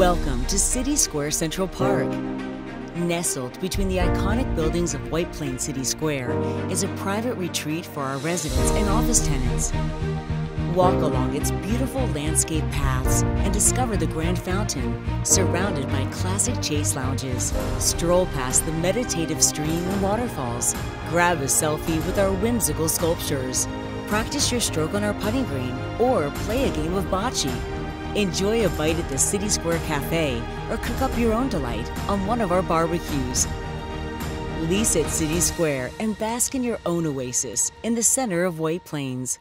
Welcome to City Square Central Park. Nestled between the iconic buildings of White Plains City Square is a private retreat for our residents and office tenants. Walk along its beautiful landscape paths and discover the Grand Fountain, surrounded by classic chase lounges. Stroll past the meditative stream and waterfalls. Grab a selfie with our whimsical sculptures. Practice your stroke on our putting green or play a game of bocce. Enjoy a bite at the City Square Cafe or cook up your own delight on one of our barbecues. Lease at City Square and bask in your own oasis in the center of White Plains.